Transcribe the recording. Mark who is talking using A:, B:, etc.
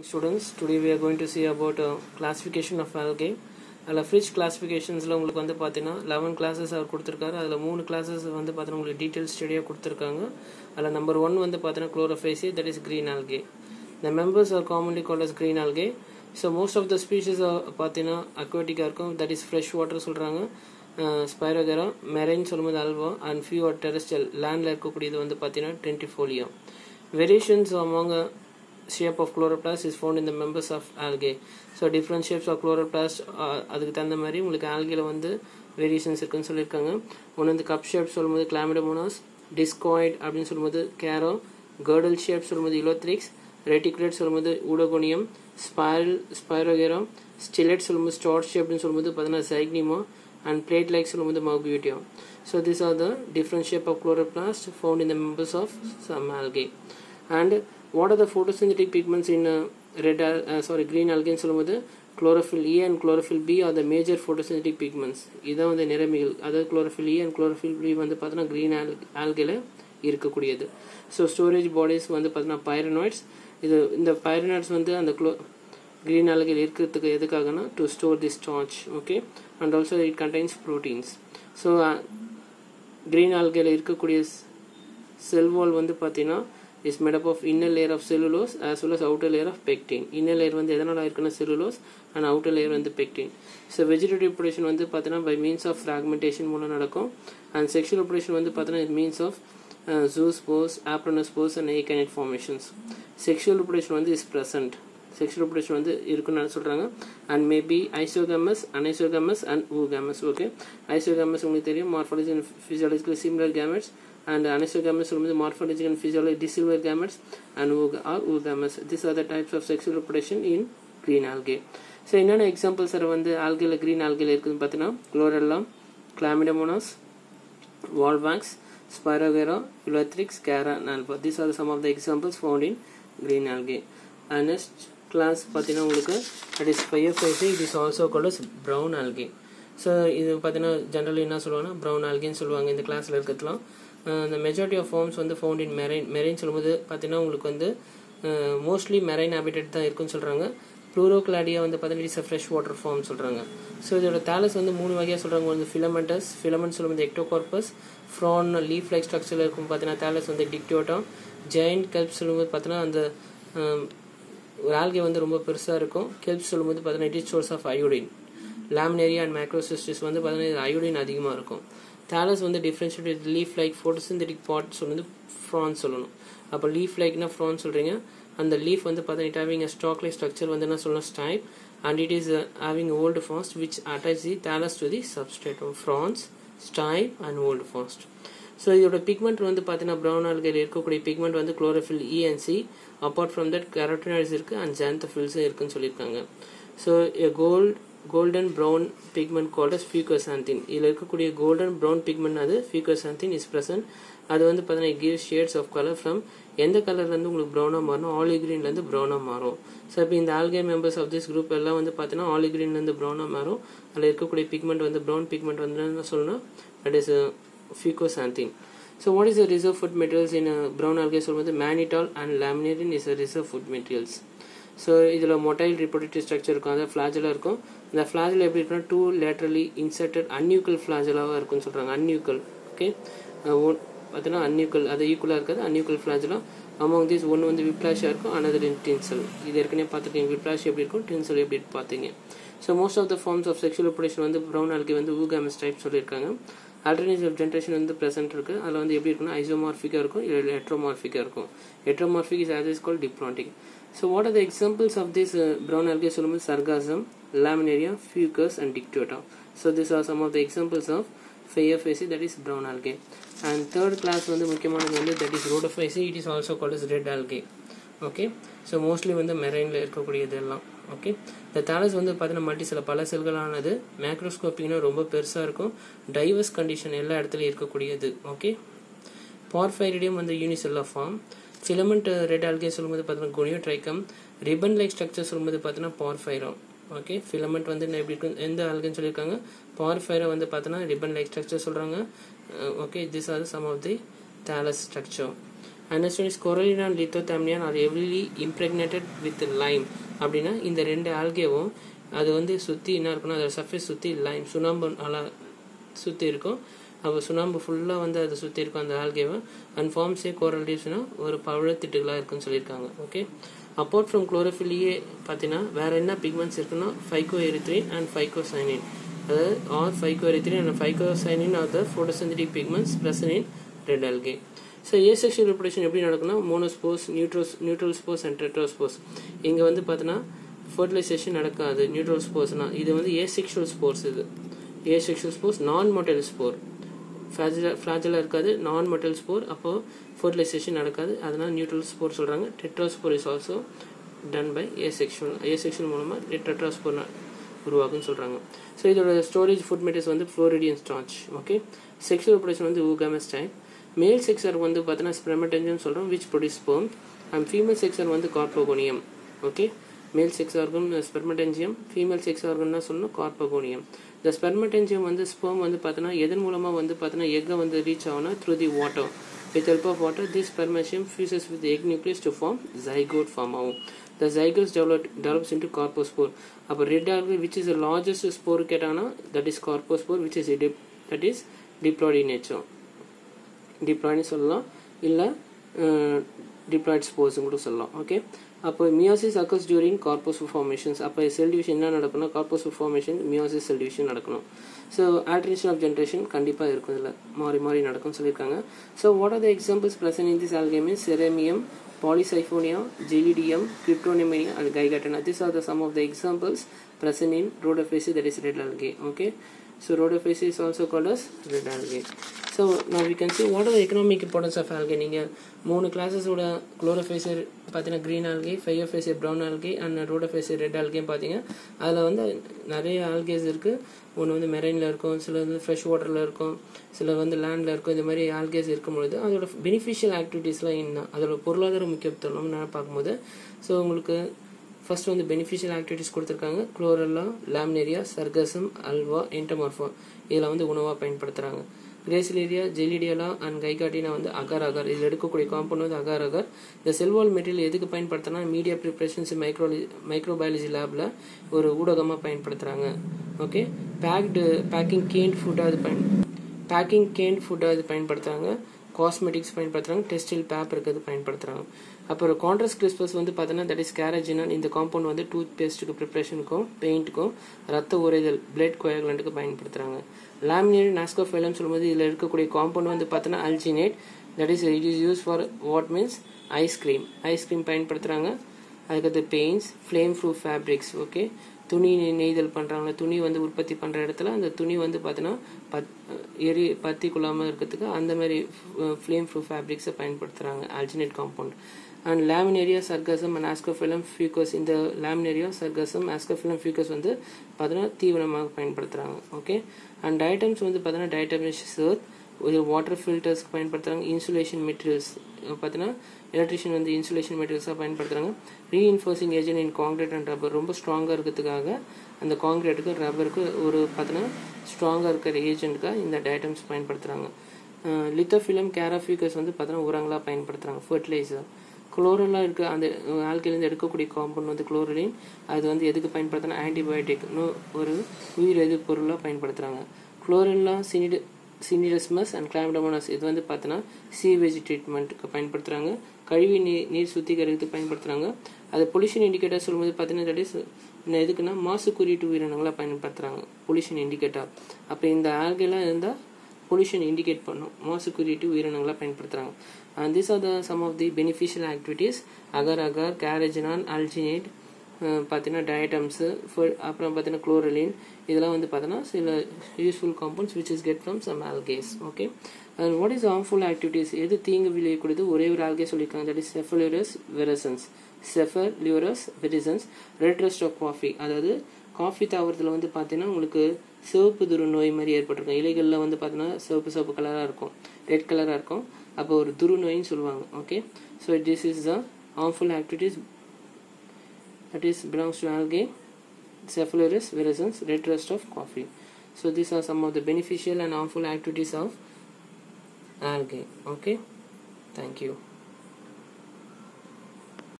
A: Students, today we are going to see about uh, classification of algae. அதில் fridge கிளாஸிஃபிகேஷன்ஸில் உங்களுக்கு வந்து பார்த்தீங்கன்னா லெவன் கிளாஸஸ் அவர் கொடுத்துருக்காரு. அதில் மூணு கிளாஸஸ் வந்து பார்த்தீங்கன்னா உங்களுக்கு டீட்டெயில் ஸ்டடியாக கொடுத்துருக்காங்க. அதில் நம்பர் ஒன் வந்து பார்த்தீங்கன்னா Chlorophyceae that is green algae the members are commonly called green algae so most of the the species பார்த்தீங்கன்னா அக்வாட்டிக்காக இருக்கும். தட் இஸ் ஃப்ரெஷ் வாட்டர் சொல்கிறாங்க ஸ்பைரோகரா மெரைன் சொல்லும்போது Ulva and few are terrestrial லேண்டில் இருக்கக்கூடியது வந்து பார்த்தீங்கன்னா Trentepohlia variations among uh, shape of chloroplast is found in the members of algae. So different shapes of chloroplast uh, அதுக்கு தகுந்த மாதிரி உங்களுக்கு algae வந்து வேரியேஷன்ஸ் இருக்குன்னு சொல்லியிருக்காங்க. ஒன்று வந்து கப் ஷேப் சொல்லும்போது கிளாமிடமோனாஸ் டிஸ்காய்ட் அப்படின்னு சொல்லும்போது கேரோ கேர்டல் ஷேப் சொல்லும்போது இலோத்ரிக்ஸ் ரெட்டிகுலேட் சொல்லும்போது ஊடகோனியம் ஸ்பைரல் ஸ்பைரோகேரோ ஸ்டிலெட் சொல்லும்போது ஸ்டார்ட் ஷேப்னு சொல்லும்போது பார்த்தீங்கன்னா சைக்னிமோ அண்ட் பிளேட் லைக் சொல்லும்போது Mougeotia so this are the different shape of chloroplast found in the members of some algae and what are the photosynthetic pigments in uh, red uh, sorry சொல்லும்போது chlorophyll A and chlorophyll B are the major photosynthetic pigments இதான் வந்து நிறமிகள் அதாவது chlorophyll A and chlorophyll B வந்து பார்த்தோன்னா green all alkyl இருக்கக்கூடியது so storage bodies வந்து பார்த்தோன்னா பைரனாய்ட்ஸ் இது இந்த பைரனாய்ட்ஸ் வந்து அந்த குளோ க்ரீன் ஆல்கில் இருக்கிறதுக்கு எதுக்காகனா to store the starch okay and also it contains proteins so green alkyl இருக்கக்கூடிய செல்வால் வந்து பார்த்தீங்கன்னா is made up of inner layer of cellulose as well as outer layer of pectin inner layer வந்து எதனால் இருக்குன்னா cellulose and outer layer வந்து pectin so vegetative production வந்து பார்த்தீங்கன்னா by means of fragmentation மூலம் நடக்கும். அண்ட் செக்ஷுவல் ப்ரொடக்ஷன் வந்து பார்த்தீங்கன்னா means of zoospores aplanospores and akinete formations sexual production வந்து இஸ் ப்ரெசன்ட் செக்ஷுவல் ப்ரொடக்ஷன் வந்து இருக்குன்னு சொல்கிறாங்க and maybe isogamous anisogamous and oogamous okay isogamous உங்களுக்கு தெரியும். Morphology and physiological similar gametes and anisogamous சொல்லும்போது morphological and physiological dissimilar gametes and ooga- or oogamous these are the types of sexual reproduction in green algae. So என்னென்ன examples sir வந்து ஆல்கையில் green ஆல்கையில் இருக்குதுன்னு பார்த்தீங்கன்னா குளோரெல்லாம் Chlamydomonas Volvox Spirogyra Ulothrix Chara Ulva these are some of the examples found in green algae and next class பார்த்தீங்கன்னா உங்களுக்கு it is Phaeophyceae it is also called as brown algae so இது பார்த்தீங்கன்னா generally என்ன சொல்லுவாங்கன்னா brown ஆல்கேன்னு சொல்லுவாங்க. இந்த கிளாஸில் இருக்கிறதுலாம் இந்த மெஜாரிட்டி ஆஃப் ஃபார்ம்ஸ் வந்து ஃபவுண்ட் இன் மெரைன் மெரைன் சொல்லும்போது பார்த்தீங்கன்னா உங்களுக்கு வந்து மோஸ்ட்லி மெரைன் ஹேபிடேட் தான் இருக்குன்னு சொல்கிறாங்க ப்ளூரோக்ளாடியா வந்து பார்த்தீங்கன்னா இட்ஸ் ஃப்ரெஷ் வாட்டர் ஃபார்ம் சொல்கிறாங்க ஸோ இதோட தேலஸ் வந்து மூணு வகையாக சொல்கிறாங்க வந்து ஃபிலமெண்டஸ் ஃபிலமெண்ட் சொல்லும்போது எக்டோகார்பஸ் ஃப்ரான் லீஃப் லைக் ஸ்ட்ரக்சரில் இருக்கும் பார்த்தீங்கன்னா தேலஸ் வந்து டிக்டோட்டம் ஜெயின்ட் கெல்ப் சொல்லும்போது பார்த்தீங்கன்னா அந்த ஆல்கே வந்து ரொம்ப பெருசாக இருக்கும். கெல்ப் சொல்லும்போது பார்த்தீங்கன்னா it is source of iodine Laminaria and Macrocystis வந்து பார்த்தீங்கன்னா அயோடின் அதிகமாக இருக்கும். தாலஸ் வந்து differentiate leaf like photosynthetic part வந்து ஃப்ரான் சொல்லணும். அப்போ லீஃப் லைக்னா ஃப்ரான் சொல்கிறீங்க அந்த லீஃப் வந்து பார்த்தீங்கன்னா it having stalk like structure வந்து என்ன சொல்லணும்? Stipe and it is having holdfast which attach the thallus to the substrate fronds stipe and holdfast so இதோட பிக்மெண்ட் வந்து பார்த்தீங்கன்னா ப்ரௌன் ஆல்கையில் இருக்கக்கூடிய பிக்மெண்ட் வந்து chlorophyll A and C apart from that carotenoids இருக்குது அண்ட் ஜாந்தஃபில்ஸும் இருக்குன்னு சொல்லியிருக்காங்க. So gold golden brown pigment called as fucoxanthin இதில் இருக்கக்கூடிய கோல்டன் ப்ரௌன் பிக்மெண்ட் அது ஃபியூகோசாந்தின் இஸ் ப்ரெசன்ட் அது வந்து பார்த்தீங்கன்னா give shades of colour from எந்த கலர்லேருந்து உங்களுக்கு ப்ரௌனாக மாறணும் ஆலி க்ரீன்லேருந்து ப்ரௌனாக மாறும். ஸோ இப்போ இந்த algae members of this group எல்லாம் வந்து பார்த்தீங்கன்னா ஆலி க்ரீன்லேருந்து ப்ரௌனாக மாறும். அதில் இருக்கக்கூடிய பிக்மெண்ட் வந்து ப்ரௌன் பிக்மெண்ட் வந்து என்ன சொல்லணும்? That is fucoxanthin so what is the reserve food materials in brown algae சொல்லும்போது mannitol and laminarin is a reserve food materials so இதில் மொட்டைல் ரிப்ரொடக்டிவ் ஸ்ட்ரக்சர் இருக்கும் அதாவது ஃப்ளாஜலாக இருக்கும். இந்த ஃப்ளாஜில் எப்படி இருக்குன்னா டூ லேட்ரலி இன்சர்டட் அன்யூக்கல் ஃப்ளாஜலாக இருக்குன்னு சொல்கிறாங்க அன்யூக்கல் ஓகே ஒன் பார்த்தீங்கன்னா அன்யூக்கல் அது ஈக்குவலாக இருக்காது. அன்யூக்கல் ஃப்ளாஜலாம் அமௌங் திஸ் ஒன்று வந்து விப்ளாஷாக இருக்கும் அனதர் இன் டின்சல் இது ஏற்கனவே பார்த்துருக்கீங்க. விப்ளாஷ் எப்படி இருக்கும் டின்சல் எப்படி பார்த்தீங்க. So most of the forms of sexual production வந்து ப்ரௌன் ஆல்கி வந்து ஊகாமஸ் டைப் சொல்லியிருக்காங்க. ஆல்டர்னேட்டிவ் ஜென்ரேஷன் வந்து ப்ரெசென்ட் இருக்குது அதில் வந்து எப்படி இருக்குன்னா ஐசோமார்ஃபிக்காக இருக்கும் இல்லை ஹெட்ரோமார்ஃபிக்காக இருக்கும். Heteromorphic is as is call diplontic So what are the examples of this uh, brown algae soluble sargassum, laminaria, fucus and dictata. So these are some of the examples of Phaeophysi that is brown algae. And third class வந்து முக்கியமானது வந்து that is rhodophysi it is also called as red algae. Okay so mostly வந்து மெரைனில் இருக்கக்கூடியது எல்லாம் okay இந்த thallus வந்து பார்த்தீங்கன்னா மல்டி சில பல செல்களானது மேக்ரோஸ்கோப்பிங்னா ரொம்ப பெருசாக இருக்கும் டைவர்ஸ் கண்டிஷன் எல்லா இடத்துலையும் இருக்கக்கூடியது ஓகே பார்ஃபைரிடியம் வந்து unicellular form filament red algae சொல்லும்போது பார்த்தீங்கன்னா குனியோட்ரைக்கம் ரிபன் லைக் ஸ்ட்ரக்சர் சொல்லும்போது பார்த்தீங்கன்னா பார்ஃபைரோ ஓகே ஃபிலமெண்ட் வந்து எப்படி இருக்கும் எந்த ஆல்கன்னு சொல்லியிருக்காங்க? பார்ஃபைரோ வந்து பார்த்தோன்னா ரிபன் லைக் ஸ்ட்ரக்சர் சொல்கிறாங்க okay this are some of the thallus structure understand is one is corallian and lithothamnian are heavily impregnated அப்படின்னா இந்த ரெண்டு ஆல்கேவும் அது வந்து சுற்றி என்ன இருக்குன்னா அதோட சர்ஃபேஸ் சுற்றி லைம் சுண்ணாம்பு நல்லா சுற்றி இருக்கும். அப்போ சுண்ணாம்பு ஃபுல்லாக வந்து அதை சுற்றி இருக்கும் அந்த ஆல்கேவை அண்ட் ஃபார்ம்ஸே கோரல் ரீஃப்ஸ்னால் ஒரு பவழத்திட்டுகளாக இருக்குன்னு சொல்லியிருக்காங்க. ஓகே அப்பார்ட் ஃப்ரம் குளோரோஃபில்லியே பார்த்தீங்கன்னா வேறு என்ன பிக்மெண்ட்ஸ் இருக்குன்னா ஃபைகோ எரித்ரின் அண்ட் ஃபைகோ சைனின் அதாவது or erythrin and phycocyanin are the photosynthetic pigments present in red algae so asexual reproduction எப்படி நடக்குன்னா மோனோஸ்போஸ் நியூட்ரோஸ் நியூட்ரல் ஸ்போஸ் அண்ட் டெட்ரோஸ்போஸ் இங்கே வந்து பார்த்தீங்கன்னா ஃபர்டிலைசேஷன் நடக்காது. நியூட்ரல் ஸ்போர்ஸ்னால் இது வந்து ஏசெக்ஷுவல் ஸ்போர்ஸ் இது. Asexual spores non motile spore flagella flagella இருக்காது. நான் மெட்டல் ஸ்போர் அப்போது ஃபர்டிலைசேஷன் நடக்காது. அதனால் நியூட்ரல் ஸ்போர் சொல்கிறாங்க tetraspore is also done by a sexual a asexual மூலமாக டெட்ராஸ்போர் உருவாகுன்னு சொல்கிறாங்க ஸோ இதோட ஸ்டோரேஜ் ஃபுட் மெட்டீரியல்ஸ் வந்து Floridean starch okay sexual production வந்து oogamous type male sex organ வந்து பார்த்தீங்கன்னா ஸ்பெர்மட்டென்ஜன் சொல்கிறோம் which produce sperm and female sex organ வந்து carpogonium okay male sex organ spermatangium female sex ஆர்கன்னா சொல்லணும் கார்பகோனியம் இந்த ஸ்பெர்மட்டென்ஜியம் வந்து ஸ்பெர்ம் வந்து பார்த்தீங்கன்னா எதன் மூலமாக வந்து பார்த்தீங்கன்னா எக்கை வந்து ரீச் ஆகும்னா through the water with help of water this spermatium fuses with egg nucleus to form zygote form ஆகும். The zygotes develop develops into carpospore அப்போ red algae which is the largest spore கேட்டாங்கன்னா that is carpospore which is that is diploid nature டிப்ளாய்ட்னு சொல்லலாம். இல்லை diploid ஸ்போர்ஸ்னு கூட சொல்லலாம். Okay அப்போ meiosis occurs during carpospore formations அப்போ செல் டிவிஷன் என்ன நடக்கணும்? கார்போஸ் ஃபார்மேஷன் மியோசிஸ் செல் டிவிஷன் நடக்கணும். ஸோ ஆல்ட்ரேஷன் ஆஃப் ஜென்ரேஷன் கண்டிப்பாக இருக்கும் இதில். மாறி மாறி நடக்கும்னு சொல்லியிருக்காங்க. So what are the examples present in this ஆல்கேமி Ceramium polysyphonia, gelidium, cryptonemia, and கைகட்டன் this are the some of the examples present in rhodophysis that is red algae. Okay, so rhodophysis is also called as red algae. So now we can see what are the economic importance of algae. நீங்கள் மூணு கிளாஸஸோட குளோரோஃபேசர் பார்த்தீங்கன்னா green algae Phaeophyceae brown algae and Rhodophyceae red algae பார்த்தீங்க அதில் வந்து நிறைய algae இருக்குது ஒன்று வந்து மெரைனில் இருக்கும் சில வந்து ஃப்ரெஷ் வாட்டரில் இருக்கும் சில வந்து லேண்டில் இருக்கும் இந்த மாதிரி ஆல்கேஸ் இருக்கும் பொழுது அதோட பெனிஃபிஷியல் ஆக்டிவிட்டீஸ்லாம் என்ன அதோட பொருளாதார முக்கியத்துவம் நான் பார்க்கும்போது ஸோ உங்களுக்கு ஃபர்ஸ்ட் வந்து பெனிஃபிஷியல் ஆக்டிவிட்டிஸ் கொடுத்துருக்காங்க. Chlorella Laminaria Sargassum Ulva Enteromorpha இதில் வந்து உணவாக பயன்படுத்துகிறாங்க கிரேசிலேரியா ஜெலிடியலா அண்ட் கைகாட்டினா வந்து அகார் அகார் இதில் எடுக்கக்கூடிய காம்பவுண்ட் வந்து அகார் அகார் இந்த செல்வால் மெட்டீரியல் எதுக்கு பயன்படுத்தினா மீடியா ப்ரிப்ரேஷன்ஸ் மைக்ரோலி மைக்ரோபயாலஜி லேபில் ஒரு ஊடகமாக பயன்படுத்துகிறாங்க ஓகே பேக்டு பேக்கிங் கேன் ஃபுட்டாக அது பயன் பேக்கிங் கேன் ஃபுட்டாக அது பயன்படுத்துகிறாங்க காஸ்மெட்டிக்ஸ் பயன்படுத்துகிறாங்க டெக்ஸ்டைல் பேப்பருக்கு அது பயன்படுத்துகிறாங்க அப்புறம் கான்ட்ராஸ்ட் கிறிஸ்பஸ் வந்து பார்த்தீங்கன்னா தட் இஸ் கேரஜினான் இந்த காம்பவுண்ட் வந்து டூத் பேஸ்ட்டுக்கு ப்ரிப்ரேஷனுக்கும் பெயிண்ட்டுக்கும் ரத்த உரைதல் பிளட் கோயகுலண்ட்டுக்கு பயன்படுத்துகிறாங்க லேமினேட் நாஸ்கோஃபைலம் சொல்லும்போது இதில் இருக்கக்கூடிய காம்பவுண்ட் வந்து பார்த்தோன்னா alginate that is it is use for what means ice cream ice cream பயன்படுத்துகிறாங்க அதுக்கடுத்து paints flame proof fabrics okay துணி நெய்தல் பண்ணுறாங்க துணி வந்து உற்பத்தி பண்ணுற இடத்துல அந்த துணி வந்து பார்த்தீங்கன்னா பத் எரி பத்தி கொள்ளாமல் இருக்கிறதுக்கு அந்த மாதிரி ஃப்ளேம் ப்ரூஃப் ஃபேப்ரிக்ஸை பயன்படுத்துகிறாங்க alginate compound and Laminaria Sargassum and Ascophyllum Fucus இந்த லேமினேரியா சர்கசம் ஆஸ்கோஃபிலம் ஃபியூக்கஸ் வந்து பார்த்தீங்கன்னா தீவிரமாக பயன்படுத்துகிறாங்க ஓகே அண்ட் டயட்டம்ஸ் வந்து பார்த்தீங்கன்னா டயட்டமிஷ் சர்த் ஒரு வாட்டர் ஃபில்டர்ஸ்க்கு பயன்படுத்துகிறாங்க இன்சுலேஷன் மெட்டீரியல்ஸ் பார்த்தீங்கன்னா எலக்ட்ரிஷியன் வந்து இன்சுலேஷன் மெட்டீரியல்ஸாக பயன்படுத்துகிறாங்க reinforcing agent in concrete and rubber ரொம்ப ஸ்ட்ராங்காக இருக்கிறதுக்காக அந்த காங்கிரீட்டுக்கு ரப்பருக்கு ஒரு பார்த்தீங்கன்னா ஸ்ட்ராங்காக இருக்கிற ஏஜென்ட்டுக்காக இந்த டயட்டம்ஸ் பயன்படுத்துகிறாங்க லித்தோஃபிலம் கேராஃபியூக்கஸ் வந்து பார்த்தீங்கன்னா உரங்களாக பயன்படுத்துகிறாங்க ஃபர்டிலைசர் குளோரெல்லாம் இருக்க அந்த ஆல்கிலேருந்து எடுக்கக்கூடிய காம்பவுண்ட் வந்து குளோரின் அது வந்து எதுக்கு பயன்படுத்தினா ஆன்டிபயோட்டிக் ஒரு உயிர் எதிர் பொருளாக பயன்படுத்துகிறாங்க குளோரின்லாம் சினிடு சினிடஸ்மஸ் அண்ட் கிளாமிடமோனஸ் இது வந்து பார்த்தோன்னா சீவேஜ் ட்ரீட்மெண்ட்டுக்கு பயன்படுத்துகிறாங்க கழிவு நீர் நீர் சுத்திகரிக்கிறதுக்கு பயன்படுத்துகிறாங்க அது பொல்யூஷன் இண்டிகேட்டர் சொல்லும்போது பார்த்தீங்கன்னா தட் இஸ் எதுக்குன்னா மாசு குறியீட்டு உயிரினங்களாக பயன்படுத்துகிறாங்க பொல்யூஷன் இண்டிகேட்டர் அப்போ இந்த ஆல்கெல்லாம் இருந்தால் பொல்யூஷன் இண்டிகேட் பண்ணும். மாசு குறியீட்டு உயிரினங்களாக பயன்படுத்துகிறாங்க and this are the some of the beneficial activities agar agar carrageenan alginate பார்த்தீங்கன்னா டயட்டம்ஸு அப்புறம் பார்த்தீங்கன்னா குளோரலின் இதெல்லாம் வந்து பார்த்தீங்கன்னா சில useful compounds which is get from some algaes okay and what is harmful activities எது தீங்கு விளையக்கூடியது? ஒரே ஒரு ஆல்கே சொல்லியிருக்காங்க. That is Cephaleuros virescens Cephaleuros virescens red rust of coffee அதாவது காஃபி தாவரத்தில் வந்து பார்த்தீங்கன்னா உங்களுக்கு சிவப்பு துரு நோய் மாதிரி ஏற்பட்டிருக்கும் இலைகளில் வந்து பார்த்தீங்கன்னா சிவப்பு சிவப்பு கலராக இருக்கும் ரெட் கலராக இருக்கும் அப்போ ஒரு துரு நோயின்னு சொல்லுவாங்க okay so this is the harmful activities that is belongs to algae cephaloris virescens red rust of coffee so these are some of the beneficial and harmful activities of algae okay thank you